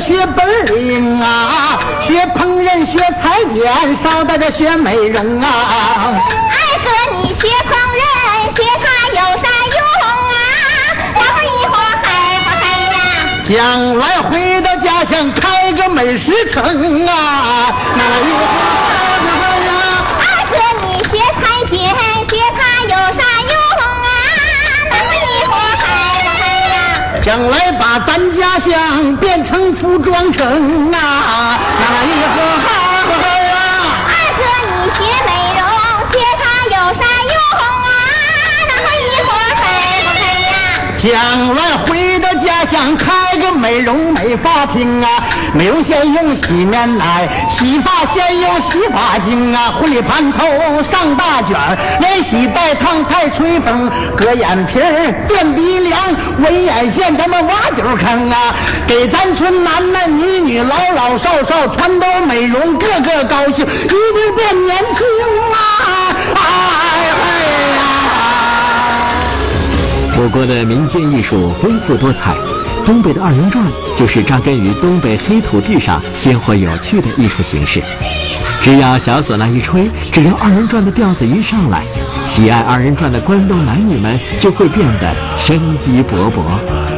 学本领啊，学烹饪，学裁剪，捎带着学美容啊。艾特，你学烹饪，学它有啥用啊？然后一会儿嗨嗨嗨呀！将来回到家乡开个美食城啊，那一将来把咱家乡变成服装城啊，那一个好啊。二哥，你学美容，学它有啥用啊？等会一会儿嗨嗨嗨呀！将来回到家乡开个美容美发厅啊，美容先用洗面奶，洗发先用洗发精啊，婚礼盘头上大卷儿，连洗带烫带吹风，割眼皮儿垫鼻梁，纹眼线他们挖酒坑啊，给咱村男男女女老老少少全都美容，个个高兴，一定变年轻啊！哎嘿呀！我国的民间艺术丰富多彩，东北的二人转就是扎根于东北黑土地上鲜活有趣的艺术形式。只要小唢呐一吹，只要二人转的调子一上来，喜爱二人转的关东男女们就会变得生机勃勃。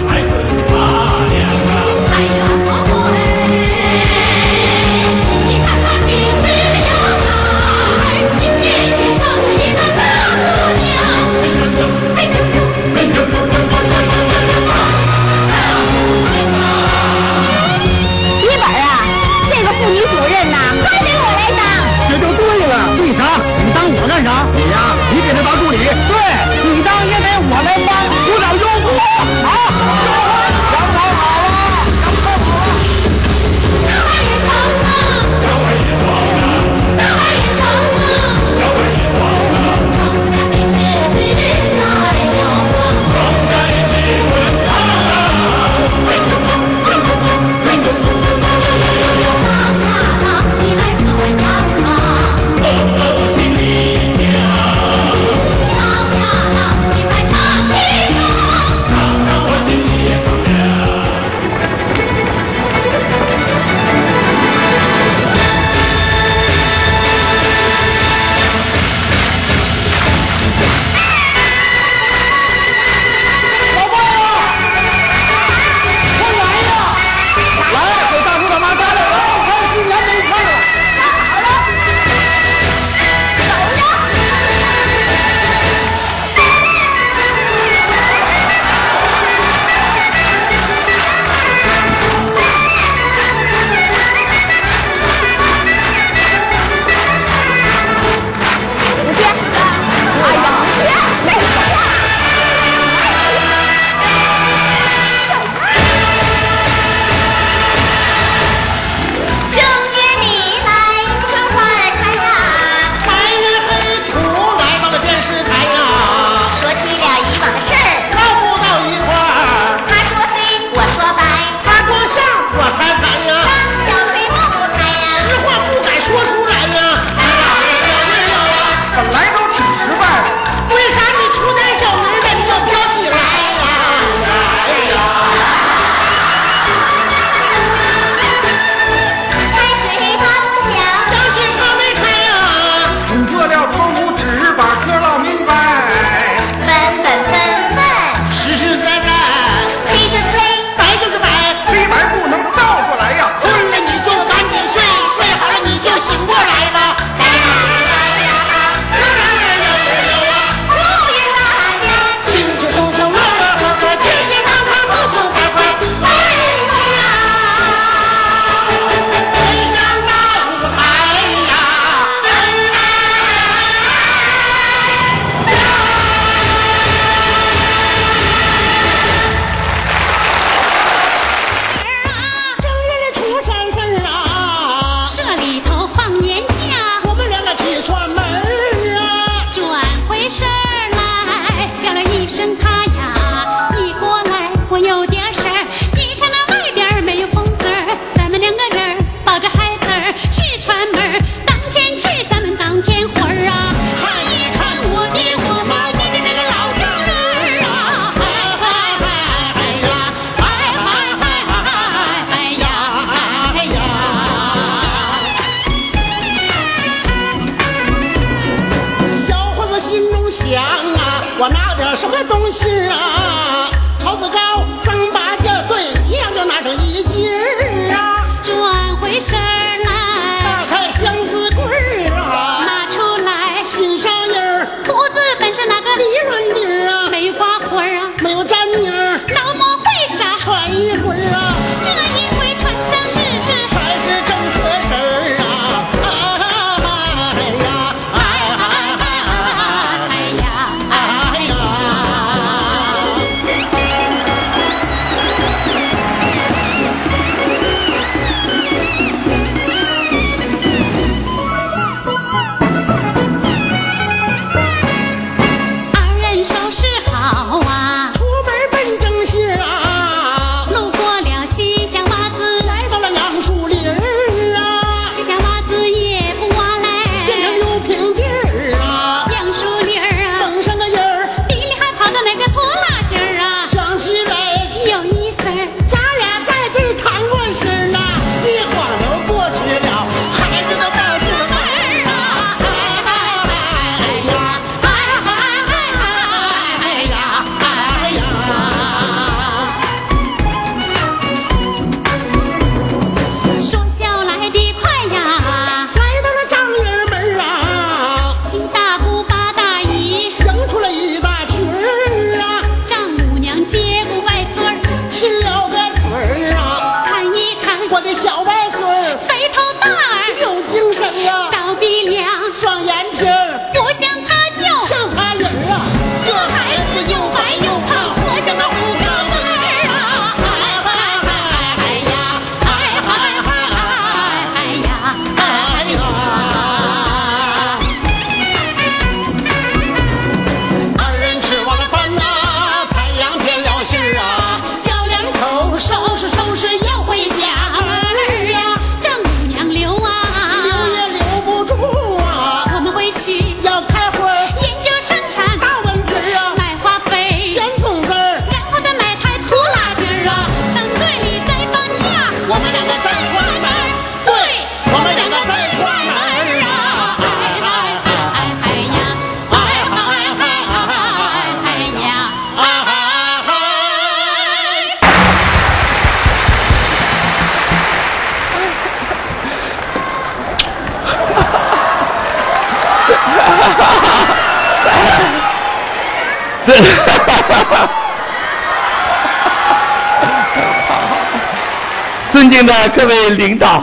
的各位领导、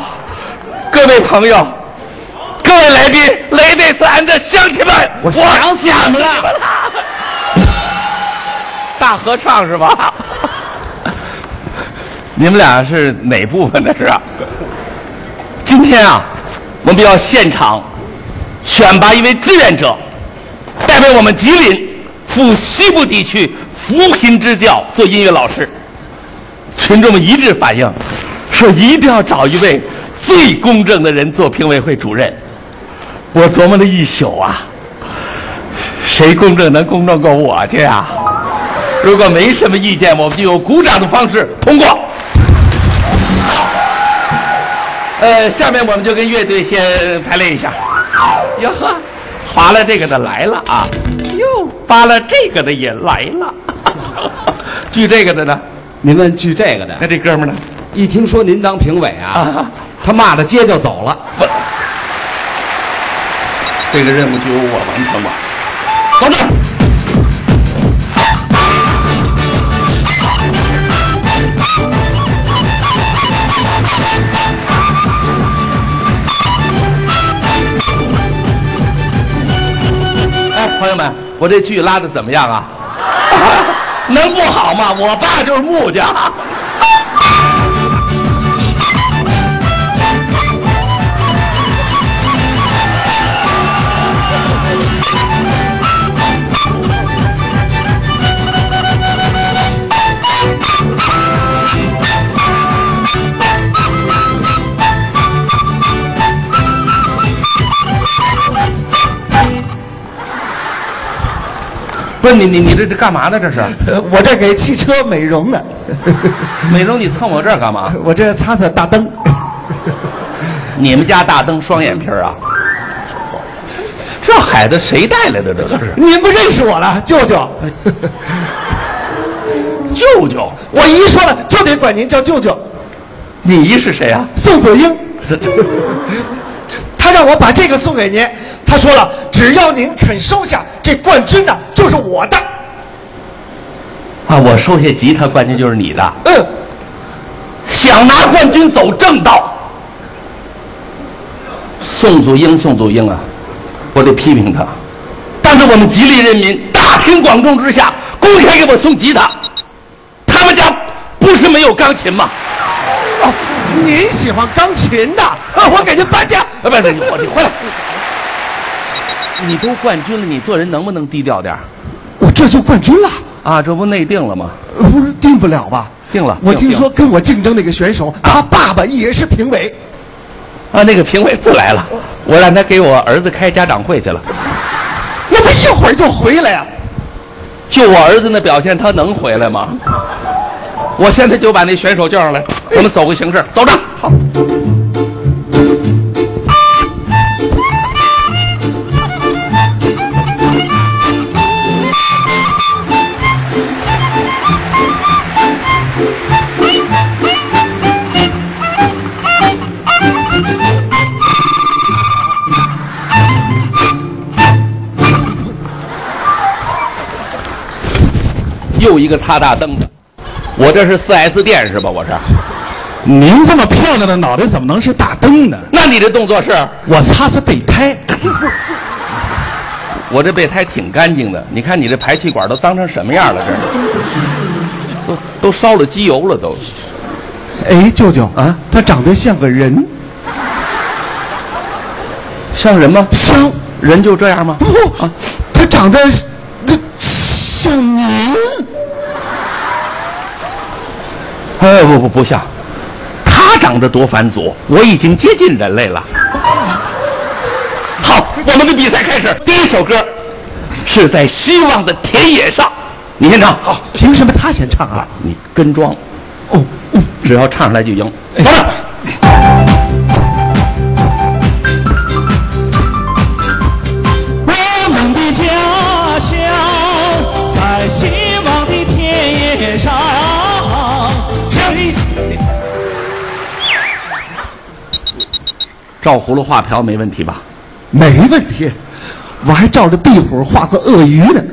各位朋友、各位来宾，ladies and 乡亲们，我想死你们了！大合唱是吧？你们俩是哪部分的是啊？今天啊，我们要现场选拔一位志愿者，代表我们吉林赴西部地区扶贫支教做音乐老师。群众们一致反映，说一定要找一位最公正的人做评委会主任。我琢磨了一宿啊，谁公正能公正过我去啊？如果没什么意见，我们就用鼓掌的方式通过。呃，下面我们就跟乐队先排练一下。哟呵，划了这个的来了啊，哟，扒了这个的也来了。锯这个的呢？您问锯这个的，那这哥们呢？一听说您当评委啊，啊，他骂着街就走了。这个任务就由我完成吧。走着。哎，朋友们，我这剧拉的怎么样啊？能不好吗？我爸就是木匠。不是你你你这这干嘛呢？这是 我这给汽车美容呢，美容，你蹭我这儿干嘛？我这擦擦大灯。你们家大灯双眼皮儿啊？这孩子谁带来的？这都是您不认识我了，舅舅。舅舅，我姨说了，就得管您叫舅舅。你姨是谁啊？宋子英，他让我把这个送给您。他说了，只要您肯收下这冠军呢，就是我的。啊，我收下吉他冠军就是你的。嗯，想拿冠军走正道。宋祖英，宋祖英啊，我得批评他。但是我们吉林人民大庭广众之下，公开给我送吉他，他们家不是没有钢琴吗？哦，您喜欢钢琴的，啊我给您搬家。啊，不是你，我你回来。你都冠军了，你做人能不能低调点儿我这就冠军了，啊？这不内定了吗？呃不是定不了吧？定了我听说跟我竞争那个选手，他爸爸也是评委。啊，那个评委不来了，我让他给我儿子开家长会去了。那不一会儿就回来呀、就我儿子那表现，他能回来吗？我现在就把那选手叫上来，我们走个形式，走着。好，又一个擦大灯的，我这是四 S 店是吧？我是，您这么漂亮的脑袋怎么能是大灯呢？那你这动作是？我擦擦备胎。我这备胎挺干净的，你看你这排气管都脏成什么样了？这，都都烧了机油了都。哎，舅舅啊，他长得像个人，像人吗？像人就这样吗？不，啊他长得这像您。哎，不不不像，他长得多繁琐，我已经接近人类了。好，我们的比赛开始。第一首歌是在希望的田野上，你先唱。好，凭什么他先唱啊？你跟装，哦，哦只要唱出来就赢。走着。照葫芦画瓢没问题吧？没问题，我还照着壁虎画过鳄鱼呢。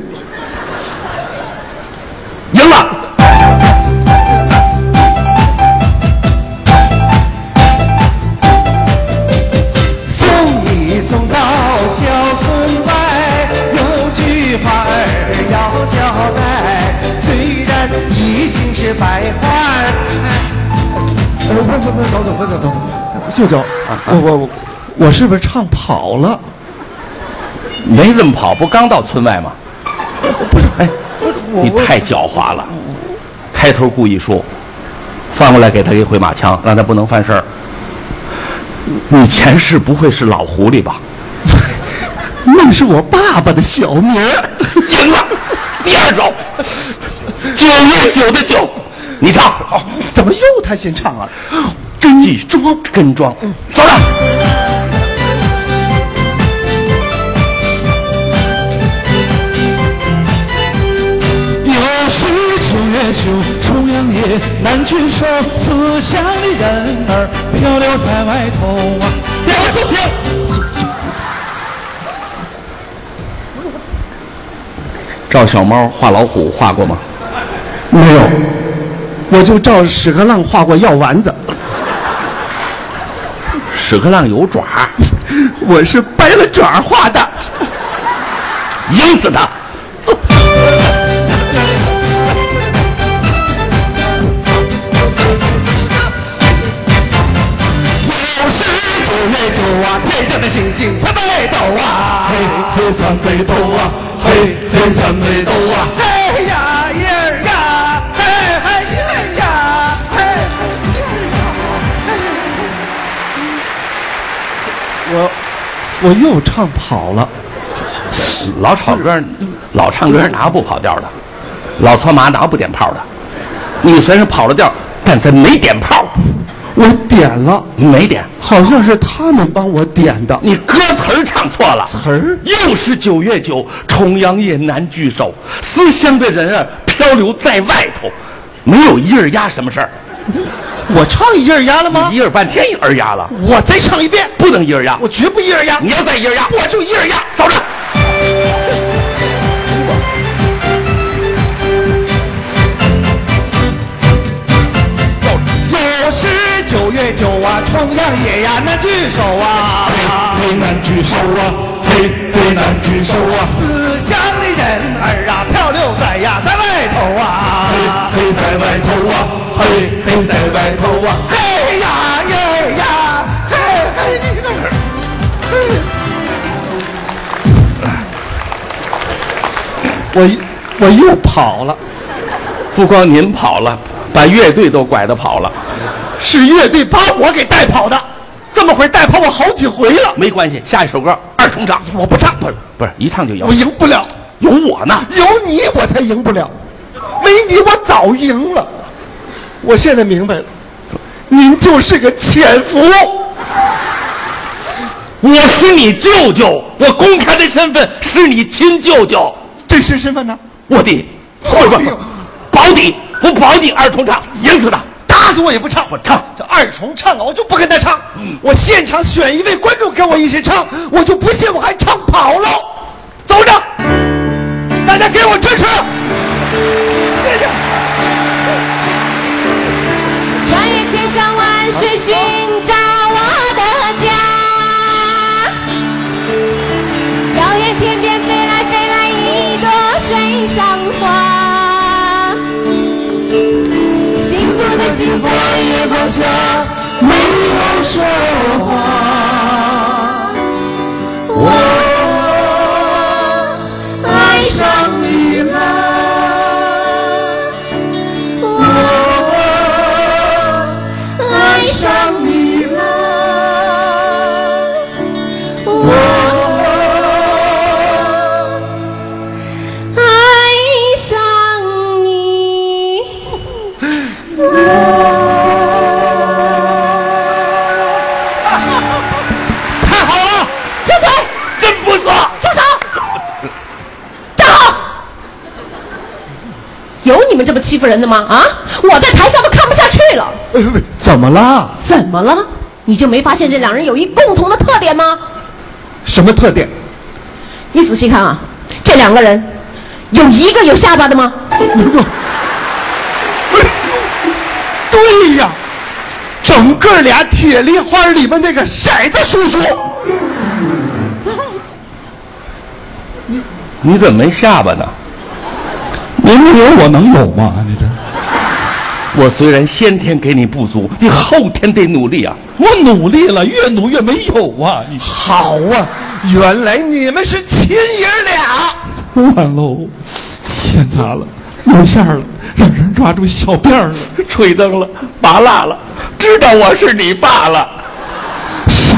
舅舅，我我我我是不是唱跑了？没这么跑，不刚到村外吗？不是，哎，你太狡猾了。开头故意说，翻过来给他一回马枪，让他不能犯事儿。你前世不会是老狐狸吧？那是我爸爸的小名儿。赢了，第二首，九月九的九，你唱。好，怎么又他先唱啊？跟记住庄跟庄，走了。又是九月九，重阳夜，难聚首，思乡的人儿漂流在外头啊。要走要。赵小猫画老虎画过吗？没有，我就照屎壳郎画过药丸子，屎壳郎有爪，我是掰了爪画的。赢死他！又是九月九啊，天上的星星参北斗啊，嘿嘿参北斗啊，嘿嘿参北斗啊。我我又唱跑了，老唱歌，老唱歌哪不跑调的？老搓麻哪不点炮的？你虽然跑了调，但咱没点炮。我点了，没点，好像是他们帮我点的你歌词儿唱错了。词儿。又是九月九，重阳夜难聚首，思乡的人啊漂流在外头，没有一儿压什么事儿？我唱一二压了吗一？二半天一二压了，我再唱一遍，不能一二压。我绝不一二压，你要再一二压，我就一二压。走着。又是九月九啊，重阳夜呀难聚首啊。嘿难聚首啊，嘿嘿难聚首啊，思乡的人儿啊，漂流在呀在外头啊。嘿在外头啊，嘿嘿在外头啊，嘿呀呀呀，嘿嘿你等会儿，嘿。我我又跑了，不光您跑了，把乐队都拐着跑了。是乐队把我给带跑的，这么会儿带跑我好几回了。没关系，下一首歌二重唱。我不唱，不是不是，一唱就赢我。赢不了，有我呢，有你我才赢不了，没你我早赢了。我现在明白了，您就是个潜伏。我是你舅舅，我公开的身份是你亲舅舅，真实身份呢？我的，我的保底，我保你二重唱，赢死他。打死我也不唱，我唱这二重唱啊，我就不跟他唱。我现场选一位观众跟我一起唱，我就不信我还唱跑了。走着，大家给我支持，去寻找我的家，遥远天边飞来飞来一朵水上花，幸福的幸福月光下没有说话，你们这么欺负人的吗？啊！我在台下都看不下去了。哎喂，怎么了？怎么了？你就没发现这两人有一共同的特点吗？什么特点？你仔细看啊，这两个人有一个有下巴的吗？那个，对呀，整个俩铁梨花里面那个色子叔叔，你怎么没下巴呢？您没有我能有吗？你这，我虽然先天给你不足，你后天得努力啊。我努力了，越努越没有啊！你好啊，原来你们是亲爷俩。完喽，天塌了，露馅了，让人抓住小辫了，吹灯了，拔蜡了，知道我是你爸了，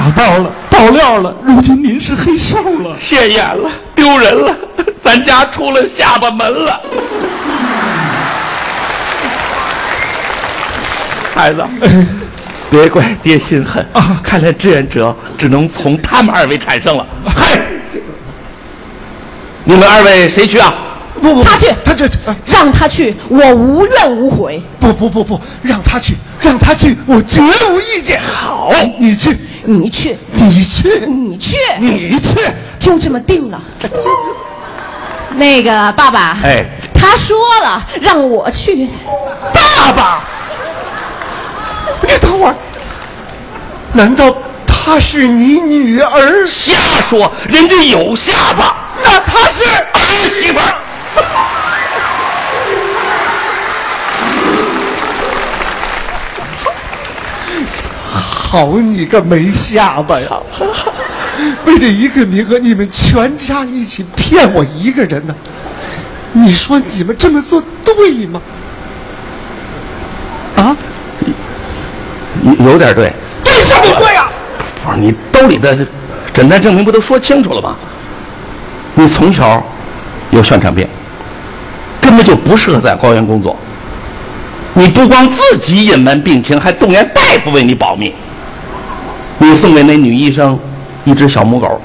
傻爆了，爆料了，如今您是黑哨了。现眼了，丢人了，咱家出了下巴门了。孩子，别怪爹心狠啊看来志愿者只能从他们二位产生了。嗨，你们二位谁去啊？不不，他去他这呃让他去，我无怨无悔。不不不不，让他去，让他去，我绝无意见。好你去，你去，你去，你去，你去，就这么定了。那个爸爸，哎，他说了让我去。爸爸，你等会儿，难道他是你女儿？瞎说，人家有下巴，那她是儿媳妇好你个没下巴呀！为这一个名额，你们全家一起骗我一个人呢？你说你们这么做对吗？啊？有有点对，对什么对啊？不是你兜里的诊断证明不都说清楚了吗？你从小有哮喘病，根本就不适合在高原工作。你不光自己隐瞒病情，还动员大夫为你保密。你送给那女医生一只小母狗，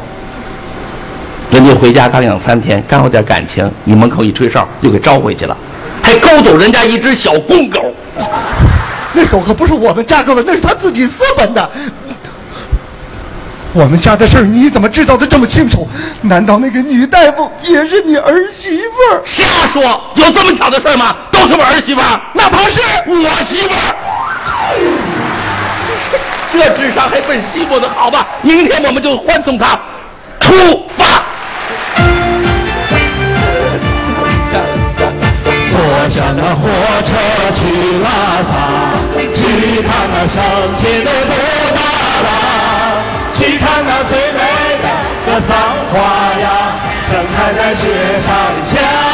人家回家刚养三天，刚有点感情，你门口一吹哨就给招回去了，还勾走人家一只小公狗。那狗可不是我们家狗的，那是他自己私奔的。我们家的事儿你怎么知道的这么清楚？难道那个女大夫也是你儿媳妇儿？瞎说，有这么巧的事儿吗？都是我儿媳妇儿，那她是我媳妇儿。这智商还奔西部呢，好吧，明天我们就欢送他出发。坐上那火车去拉萨，去看那圣洁的布达拉，去看那最美的格桑花呀，盛开在雪山下。